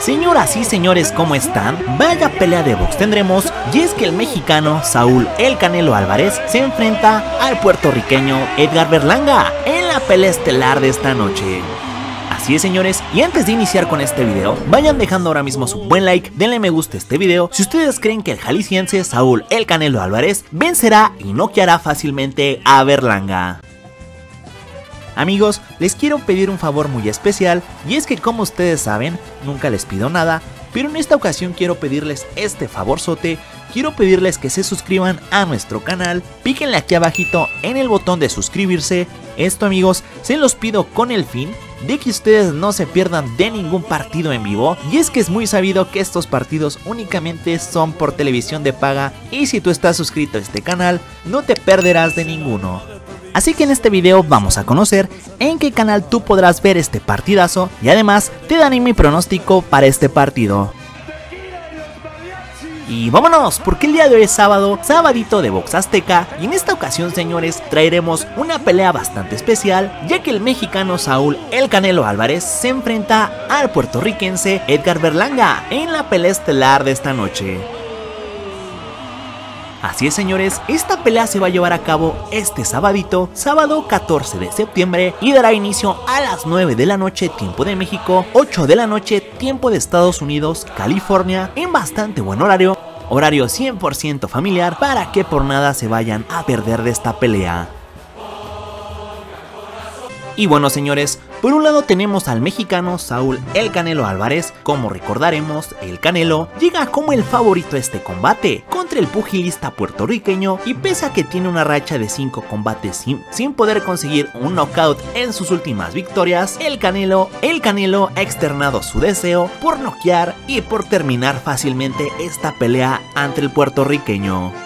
Señoras y señores, ¿cómo están? Vaya pelea de box tendremos y es que el mexicano Saúl El Canelo Álvarez se enfrenta al puertorriqueño Edgar Berlanga en la pelea estelar de esta noche. Así es señores, y antes de iniciar con este video, vayan dejando ahora mismo su buen like, denle me gusta a este video si ustedes creen que el jalisciense Saúl El Canelo Álvarez vencerá y noqueará fácilmente a Berlanga. Amigos, les quiero pedir un favor muy especial y es que como ustedes saben, nunca les pido nada, pero en esta ocasión quiero pedirles este favorzote, quiero pedirles que se suscriban a nuestro canal, píquenle aquí abajito en el botón de suscribirse, esto amigos, se los pido con el fin de que ustedes no se pierdan de ningún partido en vivo y es que es muy sabido que estos partidos únicamente son por televisión de paga y si tú estás suscrito a este canal no te perderás de ninguno. Así que en este video vamos a conocer en qué canal tú podrás ver este partidazo y además te daré mi pronóstico para este partido. Y vámonos, porque el día de hoy es sábado, sabadito de Box Azteca, y en esta ocasión, señores, traeremos una pelea bastante especial, ya que el mexicano Saúl El Canelo Álvarez se enfrenta al puertorriquense Edgar Berlanga en la pelea estelar de esta noche. Así es señores, esta pelea se va a llevar a cabo este sabadito, sábado 14 de septiembre y dará inicio a las 9 de la noche tiempo de México, 8 de la noche tiempo de Estados Unidos, California, en bastante buen horario, horario 100% familiar para que por nada se vayan a perder de esta pelea. Y bueno señores, por un lado tenemos al mexicano Saúl El Canelo Álvarez, como recordaremos, el Canelo llega como el favorito a este combate contra el pugilista puertorriqueño y pese a que tiene una racha de 5 combates sin, sin, poder conseguir un knockout en sus últimas victorias, el Canelo, el Canelo ha externado su deseo por noquear y por terminar fácilmente esta pelea ante el puertorriqueño.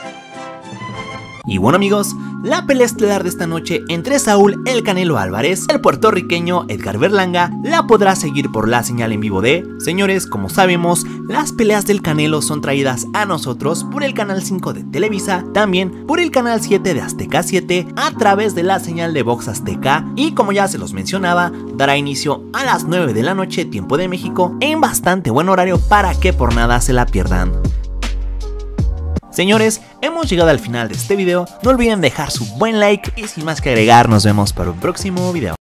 Y bueno amigos, la pelea estelar de esta noche entre Saúl El Canelo Álvarez, el puertorriqueño Edgar Berlanga, la podrá seguir por la señal en vivo de... Señores, como sabemos, las peleas del Canelo son traídas a nosotros por el canal 5 de Televisa, también por el canal 7 de Azteca 7, a través de la señal de Vox Azteca, y como ya se los mencionaba, dará inicio a las 9 de la noche tiempo de México, en bastante buen horario para que por nada se la pierdan. Señores, hemos llegado al final de este video, no olviden dejar su buen like y sin más que agregar nos vemos para un próximo video.